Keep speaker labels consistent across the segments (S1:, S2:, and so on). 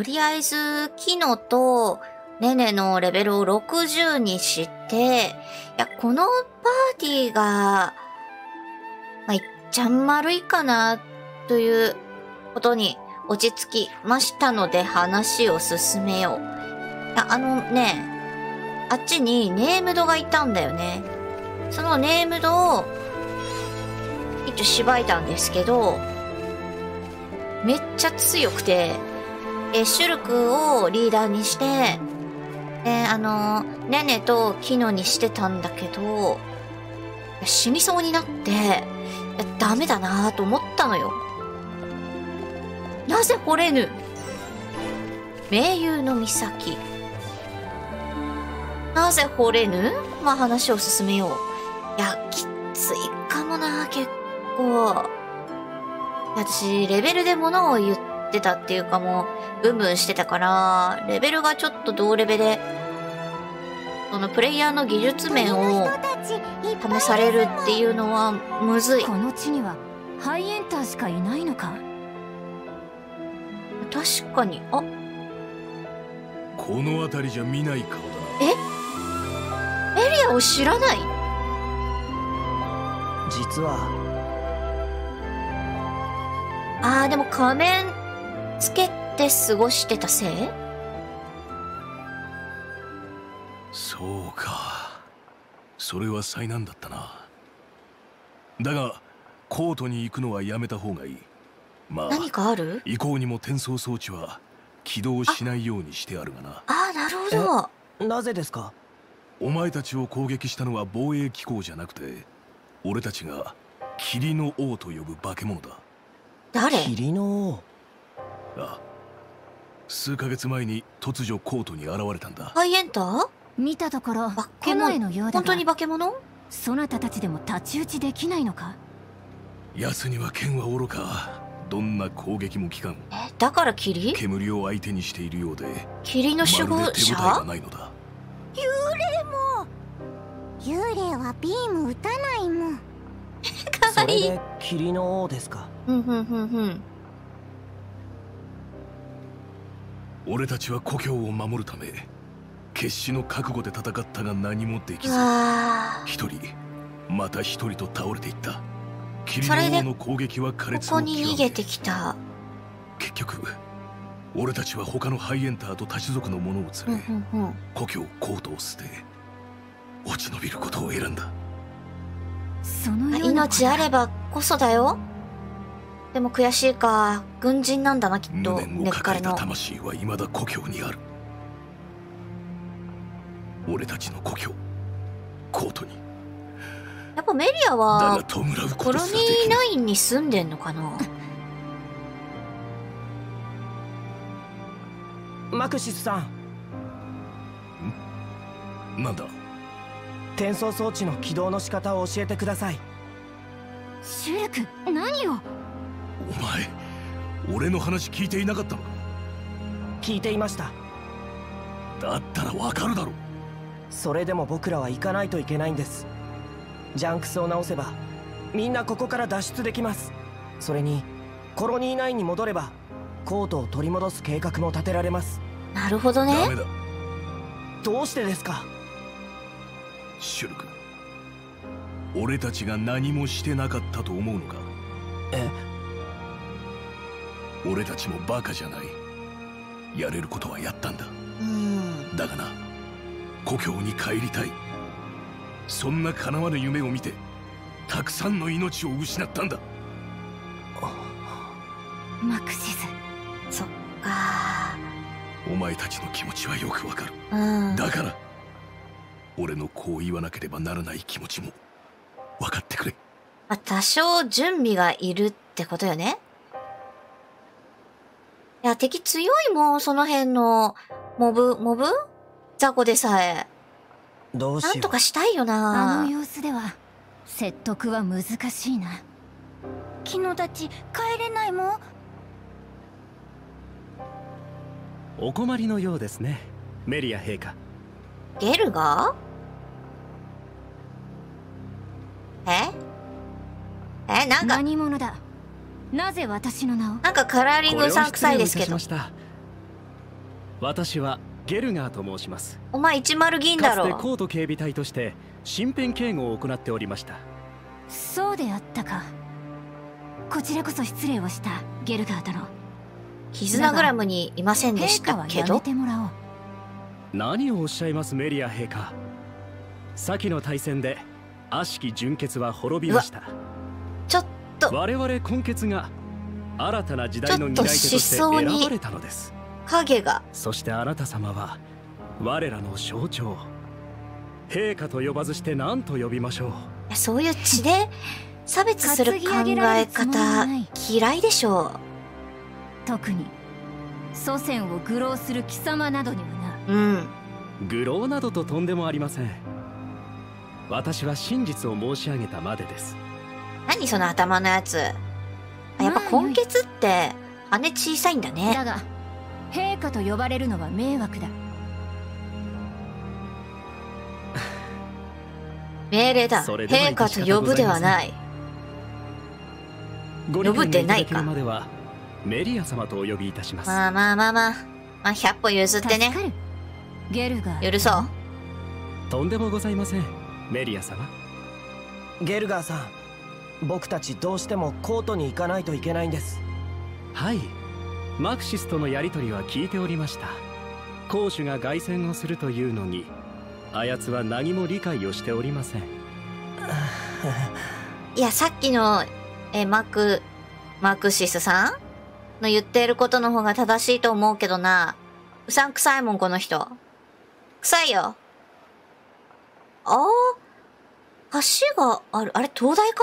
S1: とりあえず、キノとネネのレベルを60にして、いや、このパーティーが、まあ、いっちゃん丸いかな、ということに落ち着きましたので話を進めよう。いや、あのね、あっちにネームドがいたんだよね。そのネームドを、一応しばいたんですけど、めっちゃ強くて、え、シュルクをリーダーにして、で、あの、ネネとキノにしてたんだけど、死にそうになって、ダメだなと思ったのよ。なぜ惚れぬ？盟友の岬。なぜ惚れぬ？まあ話を進めよう。いや、きついかもな結構。私、レベルで物を言ってたっていうかもう、ブンブンしてたから、レベルがちょっと同レベで、そのプレイヤーの技術面を試されるっていうのはむずい。
S2: この地にはハイエンターしかいないのか？
S1: 確かに。あ、
S3: この辺りじゃ見ない顔だ
S1: エリアを知らない？
S4: 実は。
S1: あー、でも仮面つけて過ごしてたせい？
S3: そうか。それは災難だったな。だがコートに行くのはやめた方がいい。まあ
S1: 何かある？
S3: 以降にも転送装置は起動しないようにしてあるがな。
S1: あー、なるほど。
S4: なぜですか？
S3: お前たちを攻撃したのは防衛機構じゃなくて俺たちが霧の王と呼ぶ化け物だ。
S1: 誰？
S4: 霧の王？
S3: あ数ヶ月前に突如コートに現れたんだ。
S1: ハイエンター？
S2: 見たところ
S1: 化け物？
S2: のようだ
S1: 本当に
S2: が
S1: 化け物？
S2: そなたたちでも太刀打ちできないのか？
S3: 奴には剣はおろかどんな攻撃も効かん。
S1: え、だから霧？
S3: 煙を相手にしているようで
S1: 霧の守護
S3: まるで手応えが
S1: 者
S3: ないのだ。
S5: 幽霊はビーム撃たないもん。
S1: かわいい。
S4: それで霧の王ですか？
S1: ふんふんふんふん。
S3: 俺たちは故郷を守るため決死の覚悟で戦ったが何もでき
S1: う
S3: ず
S1: わ
S3: 一人また一人と倒れていった霧
S1: それで
S3: の王の攻撃は苛
S1: ー、ここに逃げてきた。
S3: 結局俺たちは他のハイエンターと多種族の者を
S1: ふ
S3: 連れ。故郷コートを捨て落ち延びることを選んだ
S2: その
S1: 命あればこそだよ。でも悔しいか。軍人なんだな、きっと。根っからの。
S3: 抱えた魂は未だ故郷にある。俺たちの故郷コートに。
S1: やっぱメリア
S3: だ
S1: はコロニーナインに住んでんのかな？
S4: マクシスさん。
S3: なんだ？
S4: 転送装置の起動の仕方を教えてください。
S2: シュルク何を？
S3: お前俺の話聞いていなかったの？か
S4: 聞いていました。
S3: だったらわかるだろ。
S4: それでも僕らは行かないといけないんです。ジャンクスを直せばみんなここから脱出できます。それにコロニー9に戻ればコートを取り戻す計画も立てられます。
S1: なるほど
S3: ダ
S1: ね
S3: メ。だ。
S4: どうしてですか？
S3: シュルク俺たちが何もしてなかったと思うのか？
S4: え
S3: 俺たちもバカじゃない。やれることはやったんだ。
S1: うん。
S3: だがな故郷に帰りたい。そんな叶わぬ夢を見てたくさんの命を失ったんだ。
S2: マクシズ。
S1: そっか。
S3: お前たちの気持ちはよくわかる。
S1: うん。
S3: だから俺のこう言わなければならない気持ちも分かってくれ。
S1: まあ、多少準備がいるってことよね。いや、敵強いもん、その辺の、モブ、モブ？雑魚でさえ。
S4: どうしよう。
S1: なんとかしたいよ
S2: あ
S1: な
S2: の様子では説得は難しいな。
S5: キノたち帰れないもん。
S6: お困りのようですね。メリア陛下。
S1: ゲルが？え？え、なんか、
S2: 何者だ？なぜ私の名を？
S1: なんかカラーリングうさんくさいですけど。
S6: 私はゲルガーと申します。
S1: お前10銀だろ。
S6: かつてコート警備隊として身辺警護を行っておりました。
S2: そうであったか。こちらこそ失礼をしたゲルガー殿。
S1: 絆グラムにいませんでしたけど。
S2: 陛下はやめてもらおう。
S6: 何をおっしゃいますメリア陛下。先の大戦で悪しき純潔は滅びました我々根血が新たな時代の担い手として選ばれたのです。
S1: 影が
S6: そしてあなた様は我らの象徴陛下と呼ばずして何と呼びましょう
S1: そういう血で差別する考え方嫌いでしょ
S2: 特に祖先を愚弄する貴様などには
S1: ううん
S6: 愚弄などととんでもありません私は真実を申し上げたまでです
S1: 何その頭のやつ？あやっぱ根血って羽小さいんだね。
S2: だが陛下と呼ばれるのは迷惑だ。
S1: 命令だ。陛下と呼ぶではない。呼ぶでないか
S6: るまではメリア様とお呼びいたします、
S1: まあまあまあまあ。まあ100歩譲ってね。
S2: ゲルガー。
S1: 許そう
S6: とんでもございません。メリア様。
S4: ゲルガーさん僕たちどうしてもコートに行かないといけないんです。
S6: はい。マクシスとのやりとりは聞いておりました。公主が凱旋をするというのにあやつは何も理解をしておりません。
S1: いやさっきのえマクマクシスさんの言っていることの方が正しいと思うけどな。うさんくさいもんこの人。臭いよ。ああ橋がある。あれ東大か？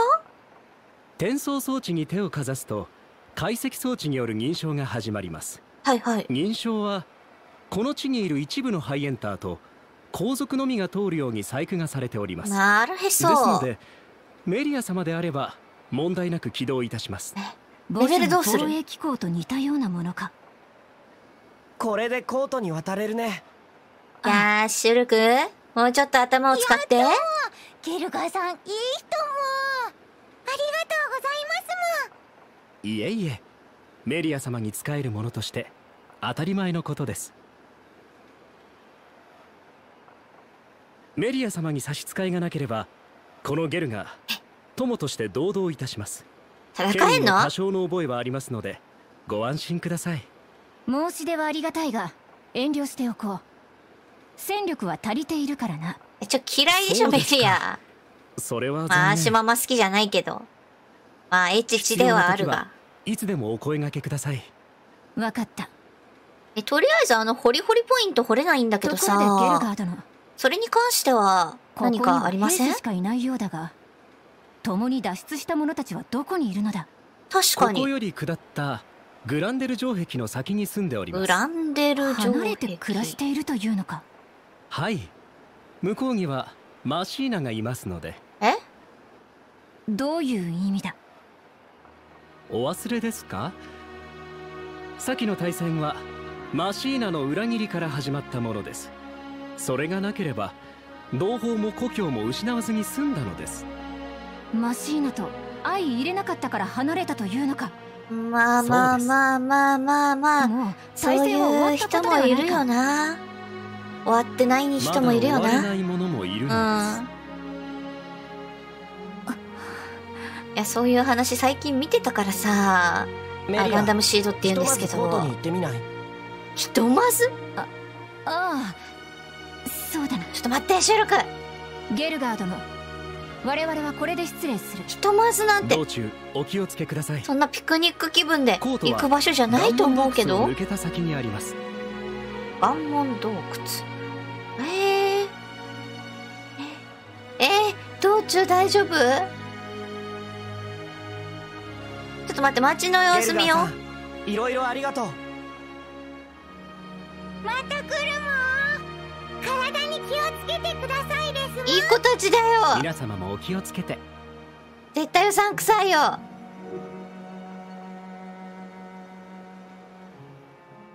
S6: 転送装置に手をかざすと解析装置による認証が始まります。
S1: はいはい。
S6: 認証はこの地にいる一部のハイエンターと皇族のみが通るように細工がされております。
S1: なるへ
S6: です
S1: そ
S6: のでメリア様であれば問題なく起動いたします。
S1: レベルどうする？
S2: 防衛機構と似たようなものか。
S4: これでコートに渡れるね。
S1: いやーシュルクもうちょっと頭を使って。
S5: ゲルガーさんいい人もありがとうございます
S6: いえいえ。メリア様に仕える者として当たり前のことです。メリア様に差し支えがなければこのゲルが友として堂々いたします。
S1: 戦えんの？
S6: 多少の覚えはありますのでご安心ください。
S2: 申し出はありがたいが遠慮しておこう。戦力は足りているからな。
S1: えちょ嫌いでしょメリア。
S6: それは
S1: まあ
S6: 残念。
S1: 足ママ好きじゃないけどまあエチチではあるが。
S6: いつでもお声掛けください。
S2: わかった。
S1: えとりあえずあのホリホリポイント掘れないんだけど
S2: ところでゲルガ
S1: さ
S2: ー殿。
S1: それに関しては何かありません？
S2: ここしかいないようだが共に脱出した者たちはどこにいるのだ？
S1: 確かに。
S6: ここより下ったグランデル城壁の先に住んでおります。
S1: グランデル城
S2: 離れて
S1: 壁
S2: 暮らしているというのか。
S6: はい。向こうにはマシーナがいますので。
S1: え？
S2: どういう意味だ？
S6: お忘れですか？先の大戦はマシーナの裏切りから始まったものです。それがなければ同胞も故郷も失わずに済んだのです。
S2: マシーナと相入れなかったから離れたというのか？
S1: まあまあまあまあまあまあ。
S2: もう
S1: そう
S2: 対戦は終わ
S1: いう人
S2: ったことではない
S1: もいるよ
S2: か
S1: な。終わってない人もいるよな。
S6: まだ終われない者もいる
S1: うん
S6: のです。
S1: いやそういう話最近見てたからさ。
S4: メリア。
S1: あガンダムシードって言うんですけど。
S4: ひとまずコートに行ってみない？
S1: ひとまず？
S2: ああそうだな。
S1: ちょっと待ってシュルク。
S2: ゲルガー殿我々はこれで失礼する。
S1: ひとまずなんて。
S6: 道中お気をつけください。
S1: そんなピクニック気分で行く場所じゃないと思うけど。
S6: 岩門洞窟を抜けた先にあります。
S1: 岩門洞窟えー、ええー、道中大丈夫？と待って街の様子見よう。
S4: いろいろありがとう。
S5: また来るもん。体に気をつけてくださいです
S1: いい子たちだよ。
S6: 皆様もお気をつけて。
S1: 絶対うさんくさいよ。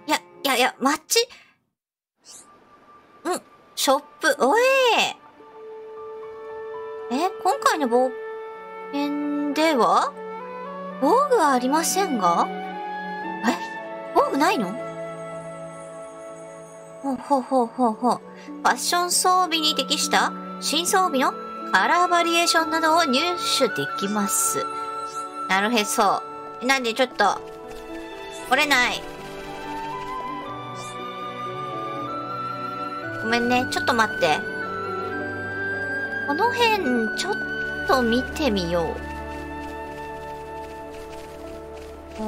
S1: いやいやいや街？うんショップおい。え今回の冒険では？防具はありませんが？え？防具ないの？ほうほうほうほうほう。ファッション装備に適した新装備のカラーバリエーションなどを入手できます。なるへそ。なんでちょっと、折れない。ごめんね、ちょっと待って。この辺、ちょっと見てみよう。お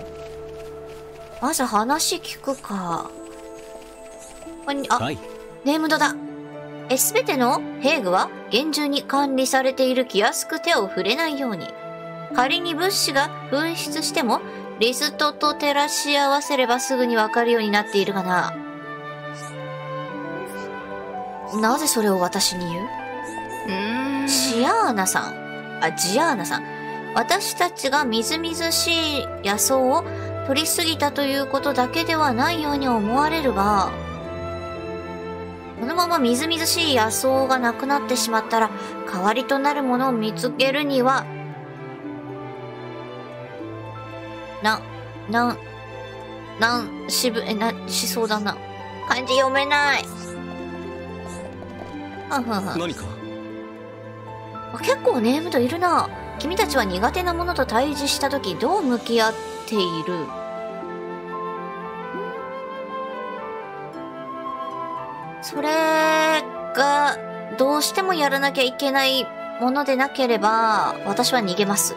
S1: ー。まず話聞くか。こんにあ、
S6: はい
S1: ネームドだ。え、すべての兵具は厳重に管理されている気安く手を触れないように。仮に物資が紛失しても、リストと照らし合わせればすぐにわかるようになっているがな。なぜそれを私に言う？
S5: うーん
S1: シアーナさん。あ、ジアーナさん。私たちがみずみずしい野草を取りすぎたということだけではないように思われるが、このままみずみずしい野草がなくなってしまったら、代わりとなるものを見つけるには、な、なん、なん、しぶ、え、な、しそうだな。漢字読めない。
S6: 何か？
S1: あ結構ネームドいるな。君たちは苦手なものと対峙した時どう向き合っている？それがどうしてもやらなきゃいけないものでなければ私は逃げます。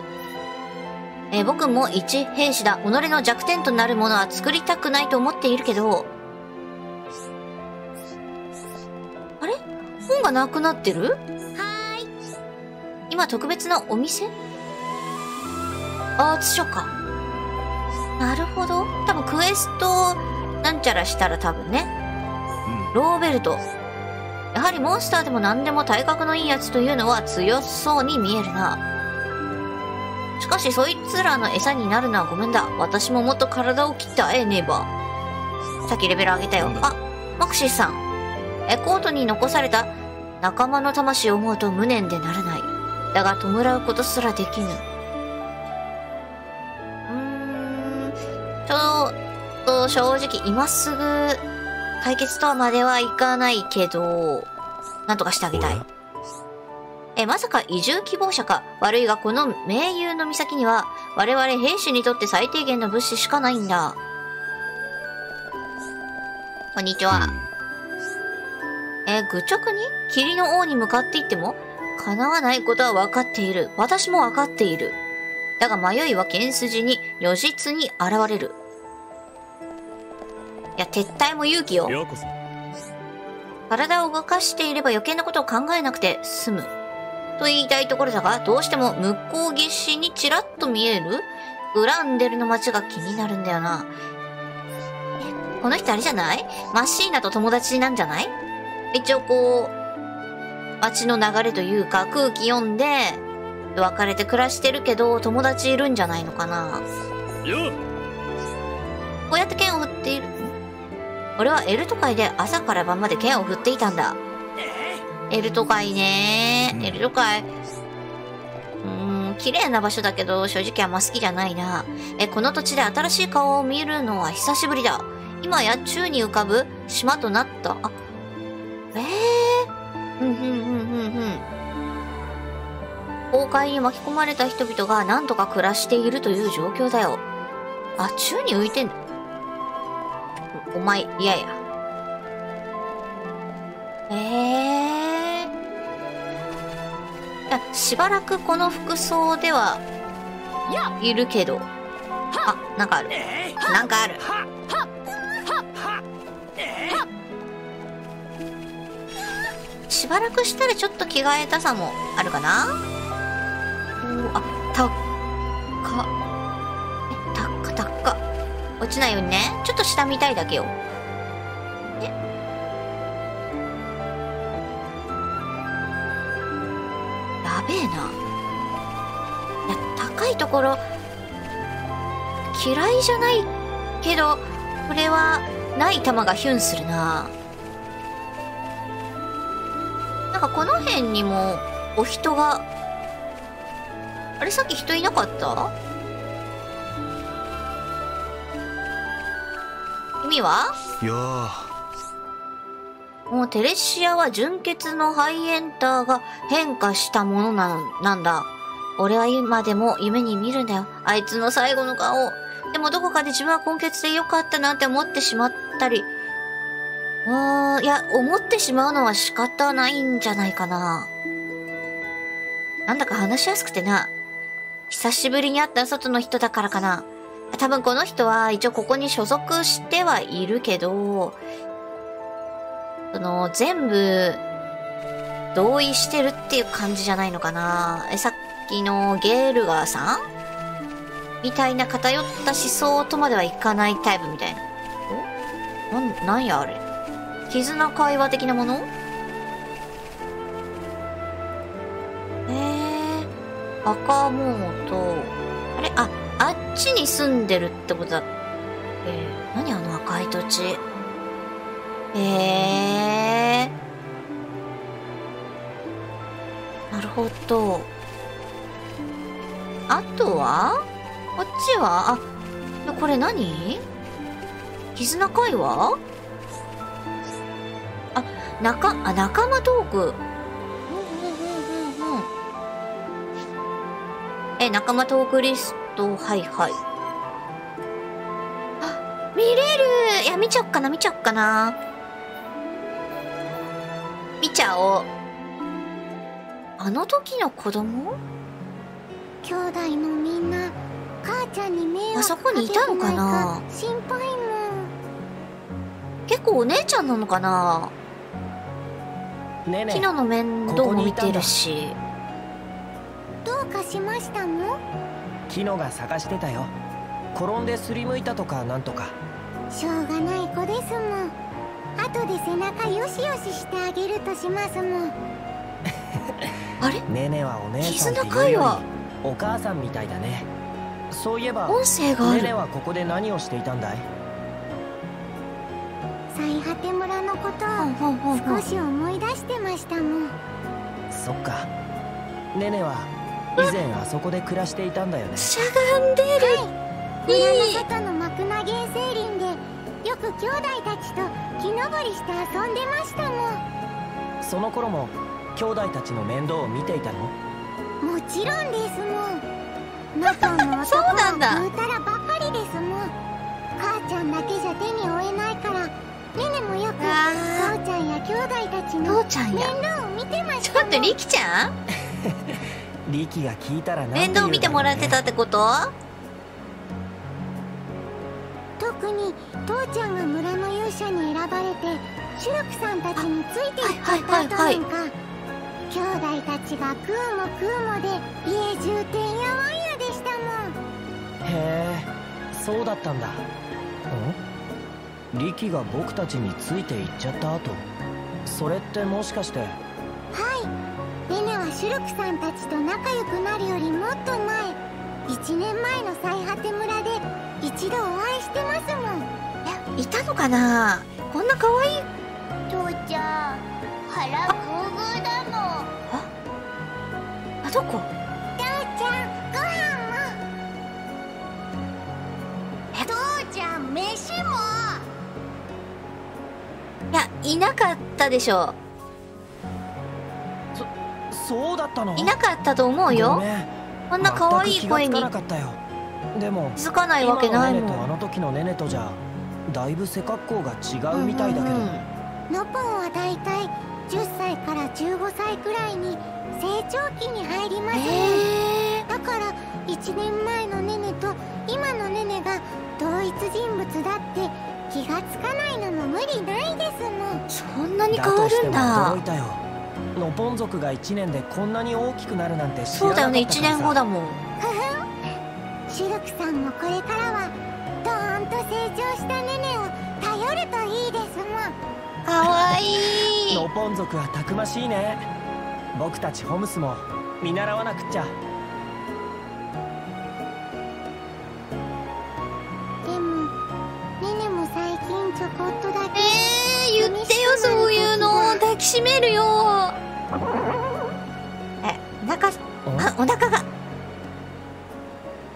S1: え僕も一兵士だ。己の弱点となるものは作りたくないと思っているけど、あれ？本がなくなってる？今特別なお店？アーツ書か。なるほど。多分クエストなんちゃらしたら多分ね。
S3: うん
S1: ローベルト。やはりモンスターでも何でも体格のいいやつというのは強そうに見えるな。しかしそいつらの餌になるのはごめんだ。私ももっと体を切って会えねば。さっきレベル上げたよ。あ、マクシーさん。エコートに残された仲間の魂を思うと無念でならない。だが弔うことすらできぬ。うーん、ちょっと正直今すぐ解決とまではいかないけど、なんとかしてあげたい。え、まさか移住希望者か。悪いがこの盟友の岬には我々兵士にとって最低限の物資しかないんだ。こんにちは。えー愚直に？霧の王に向かっていっても？叶わないことは分かっている。私も分かっている。だが迷いは剣筋に如実に現れる。いや、撤退も勇気よ。
S6: ようこそ
S1: 体を動かしていれば余計なことを考えなくて済む。と言いたいところだが、どうしても向こう岸にちらっと見えるグランデルの街が気になるんだよな。え、この人あれじゃない？マッシーナと友達なんじゃない？一応こう、街の流れというか空気読んで、別れて暮らしてるけど友達いるんじゃないのかな。
S6: よう
S1: こうやって剣を振っている。俺はエルト界で朝から晩まで剣を振っていたんだ。エルト界ね
S3: うん
S1: エルト界。うーん、綺麗な場所だけど正直あんま好きじゃないな。え、この土地で新しい顔を見るのは久しぶりだ。今や宙に浮かぶ島となった。あ、えー。崩壊に巻き込まれた人々が何とか暮らしているという状況だよ。あ、宙に浮いてんの？お前、いやいや。ええいや、しばらくこの服装では、いるけど。あ、なんかある。なんかある。しばらくしたらちょっと着替えたさもあるかな？おーあ、たっか。え、たっかたっか。落ちないようにね。ちょっと下見たいだけよ。え？やべえな。いや、高いところ、嫌いじゃないけど、これは、ない玉がヒュンするな。なかこの辺にも、お人が、あれさっき人いなかった？意味は？い
S7: やー
S1: もうテレシアは純血のハイエンターが変化したものなの、なんだ。俺は今でも夢に見るんだよ。あいつの最後の顔。でもどこかで自分は根血でよかったなんて思ってしまったり。あー、いや、思ってしまうのは仕方ないんじゃないかな。なんだか話しやすくてな。久しぶりに会った外の人だからかな。多分この人は一応ここに所属してはいるけど、その、全部、同意してるっていう感じじゃないのかな。え、さっきのゲールガーさんみたいな偏った思想とまではいかないタイプみたいな。お？なん、なんやあれ？絆会話的なもの？えー、赤モモと、あれ？あ、あっちに住んでるってことだ。えー、何あの赤い土地？えー。なるほど。あとは？こっちは？あ、これ何？絆会話？あ、仲、あ、仲間トーク。うんうんうんうんうん。え、仲間トークリスト、はいはい。あ、見れるいや、見ちゃおっかな、見ちゃおっかな。見ちゃおう。あの時の子供？
S5: 兄弟のみんな母ちゃんに迷惑
S1: あそこにいたのかな？
S5: 心配も
S1: 結構お姉ちゃんなのかな？
S4: ねえね
S1: キノの面倒も見てるし。
S5: どうかしましたの？
S4: キノが探してたよ。転んですりむいたとかなんとか。
S5: しょうがない子ですもん。後で背中よしよししてあげるとしますもん。
S1: あれ？
S4: ねねはお姉さんいうよりお母さんみたいだね。そういえば
S1: 音声があ
S4: ねね
S1: る。
S4: はここで何をしていたんだい？
S5: 最果て村のことを少し思い出してましたもん。
S4: そっか。ねねは以前あそこで暮らしていたんだよね。
S1: しゃがんでる。
S5: 村の外の幕名原生林でよく兄弟たちと木登りして遊んでましたも
S4: その頃も兄弟たちの面倒を見ていたの？
S5: んもちろんですもん。中の
S1: そう
S5: 男
S1: なんだ。
S5: はぐうたらばかりですもん。母ちゃんだけじゃ手に負えないからねねもよく
S1: あ
S5: 父ちゃんや兄弟たち
S1: ー
S5: の
S1: 父ちゃんや。
S5: 面倒を見てまし
S1: ちょ
S5: たもん
S1: っとリキちゃん？
S4: リキが聞いたらなんて言
S1: 面倒見てもらってたってこと？
S5: 特に父ちゃんが村の勇者に選ばれてシュルクさんたちについていっちゃった後なんか兄弟たちが食うも食うもで家中てんやわんやでしたもん。
S4: へえそうだったんだ。ん？リキが僕たちについていっちゃった後。それってもしかして。
S5: はい。レネはシュルクさんたちと仲良くなるよりもっと前。1年前の最果て村で一度お会いしてますもん。
S1: いたのかな？こんな可愛い。
S5: 父ちゃん。腹グーグーだもん。
S1: あ、どこ？いなかったでしょ。
S4: そうだったの？
S1: いなかったと思う
S4: ご
S1: よ。こんな可愛い声に
S4: でも
S1: 気づかないわけない
S4: 今の
S1: もん。
S4: ネネとあの時のネネとじゃだいぶ背格好が違うみたいだけど、
S1: うんうん。うん
S5: ノポンはだいたい10歳から15歳くらいに成長期に入りますね。
S1: え。
S5: だから1年前のネネと今のネネが同一人物だって気がつかないのも無理ないですもん、
S1: そんなに変わるん
S4: だ。としても
S1: だ
S4: 驚い。たよ。ノポン族が1年でこんなに大きくなるなんて知らなかった
S1: そうだよ。ね、1年後だもん。
S5: シルクさんもこれからはドーンと成長したネネを頼るといいですもん
S1: かわいい。
S4: ノポン族はたくましいね僕たちホムスも見習わなくっちゃ
S1: めるよ。え、お？腹、あ、お腹が。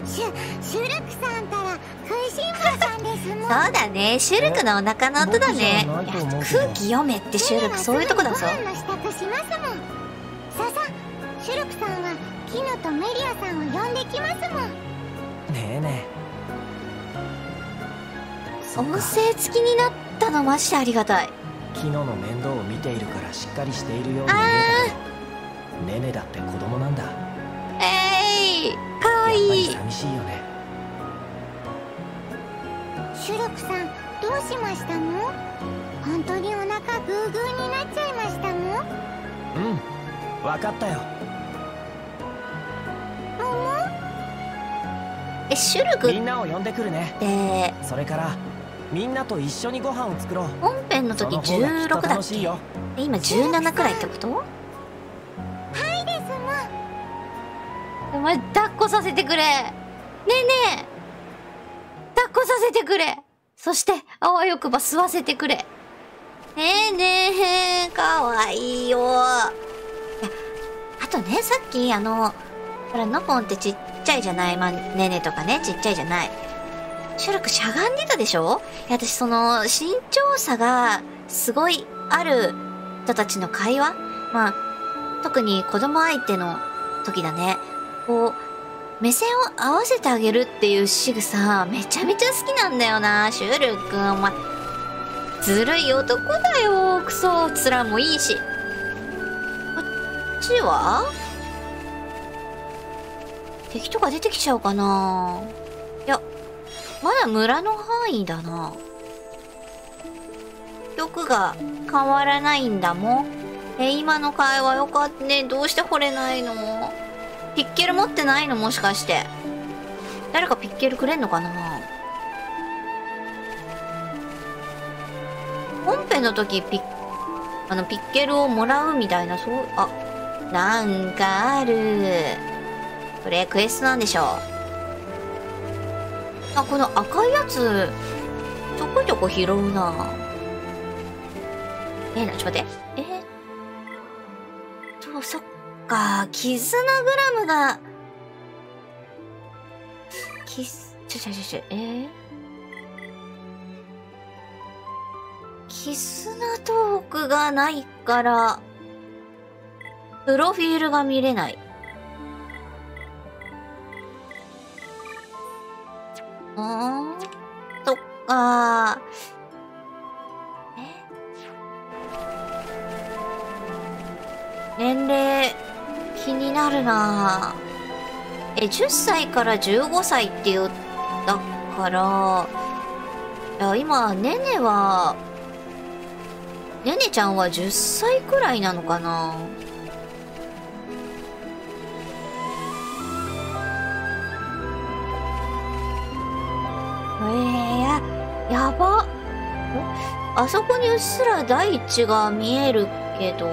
S5: シュシュルクさんたら食いしん坊さんですも
S1: そうだね。シュルクのお腹の音だね。空気読めってシュルクそういうとこだぞ。
S5: ご飯の支度しますもん。さあさあシュルクさんはキノとメリアさんを呼んできますもん。
S4: ねえねえ。
S1: 音
S4: か。
S1: 声付きになったのマジでありがたい
S4: キノの面倒を見ているからしっかりしているように見えた。ネネだって子供なんだ。や
S1: えいかわ
S4: っぱり
S1: いい
S4: 寂しいよね。
S5: シュルクさんどうしましたの？本当にお腹グーグーになっちゃいましたの？
S4: うん分かったよ。
S1: えシュルクっ
S4: みんなを呼んでくるね。
S1: て
S4: それからみんなと一緒にご飯を作ろう。
S1: 本編の時
S4: その方がきっと
S1: 16だっけ？
S4: 楽しいよ。
S1: え今17くらいってこと？
S5: はいですもん。
S1: お前抱っこさせてくれ。ねえねえ。抱っこさせてくれ。そしてあわよくば吸わせてくれ。ねえねえかわいいよ。あとねさっきあのほらノコンってちっちゃいじゃない？まあねねとかねちっちゃいじゃない？シュルクしゃがんでたでしょ？いや私その身長差がすごいある人たちの会話？まあ特に子供相手の時だね。こう目線を合わせてあげるっていう仕草めちゃめちゃ好きなんだよなシュール君お前ずるい男だよクソ面もいいし。こっちは？敵とか出てきちゃうかな。まだ村の範囲だな。曲が変わらないんだもん。え今の会話よかったね。どうして惚れないの？ピッケル持ってないの？もしかして。誰かピッケルくれんのかな？本編の時ピッあのピッケルをもらうみたいなそうあなんかある。これクエストなんでしょう。あこの赤いやつちょこちょこ拾うな。えー、なちょっと待って。えー、っとそっか絆グラムが。キスちょちょちょちょえー、絆トークがないからプロフィールが見れない。うんそっか。え？年齢気になるな。え10歳から15歳って言ったからいや今ねねはねねちゃんは10歳くらいなのかな。えー、や、やば。あそこにうっすら大地が見えるけど。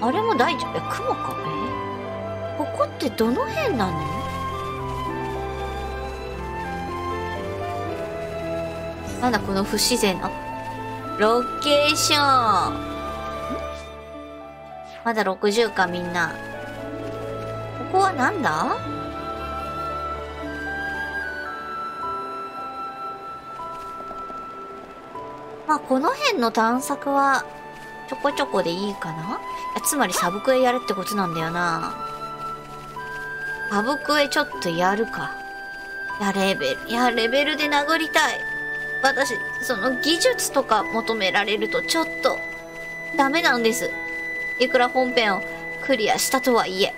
S1: あれも大地、え、雲か？え？ここってどの辺なの？なんだこの不自然な。ロケーション。まだ60かみんな。ここはなんだ？まあこの辺の探索はちょこちょこでいいかなつまりサブクエやるってことなんだよな。サブクエちょっとやるか。いや、レベル、いや、レベルで殴りたい。私、その技術とか求められるとちょっとダメなんです。いくら本編をクリアしたとはいえ。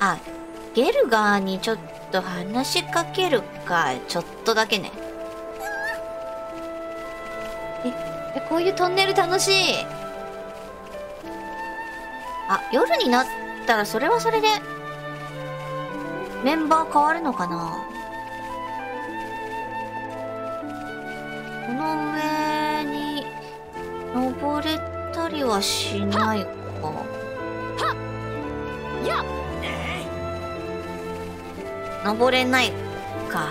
S1: あ、ゲルガーにちょっと話しかけるか、ちょっとだけね。え、えこういうトンネル楽しい。あ、夜になったらそれはそれで、メンバー変わるのかなこの上に登れたりはしないか。登れないか。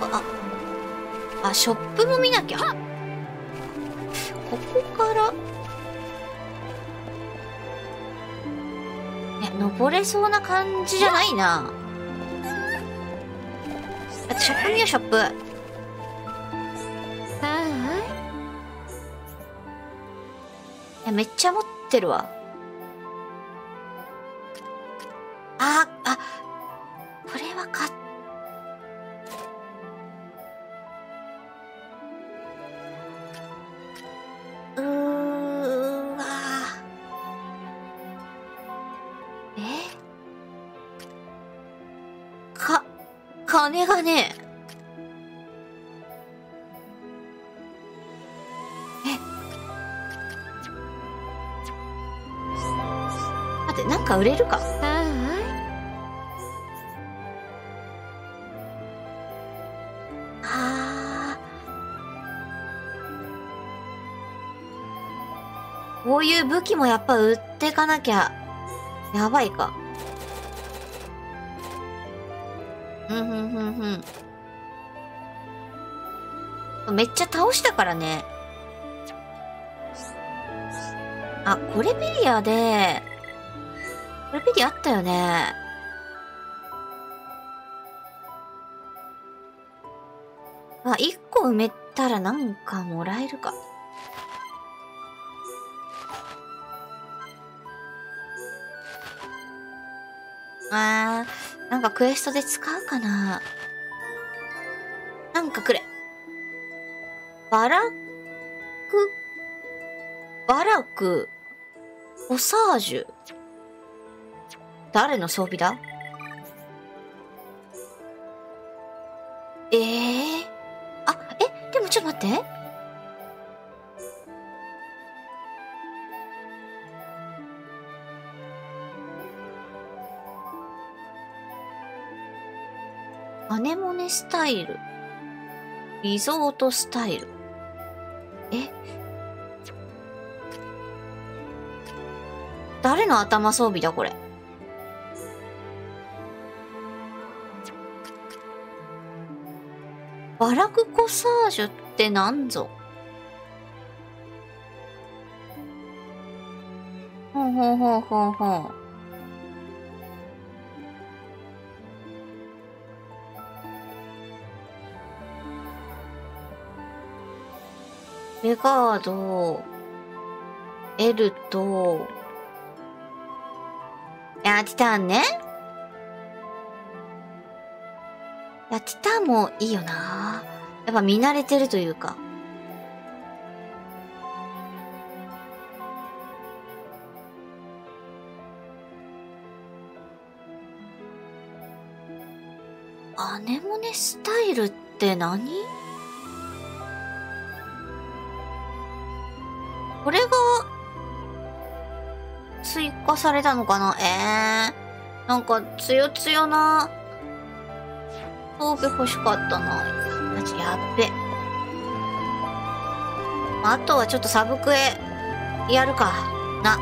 S1: あ、あ、ショップも見なきゃ。ここから。いや、登れそうな感じじゃないな。あとショップ見ようショップ
S5: あ
S1: いめっちゃ持ってるわあ売れるか？
S5: ああ
S1: こういう武器もやっぱ売ってかなきゃ、やばいか。ふんふんふんふん。めっちゃ倒したからね。あ、コレペリアで、コレペリアあったよね。あ、一個埋めたらなんかもらえるか。あー、なんかクエストで使うかななんかくれ。バラク、バラク、コサージュ？誰の装備だ？ええあ、え、でもちょっと待って。アネモネスタイル。リゾートスタイル。え？誰の頭装備だこれ？バラクコサージュってなんぞ？ほうほうほうほうほう。レガード、エルと、いや、ティターンね。いや、ティターンもいいよな。やっぱ見慣れてるというか。アネモネスタイルって何？これが、追加されたのかな？ええー、なんか、つよつよな、装備欲しかったな。やっべ。あとはちょっとサブクエ、やるか。な。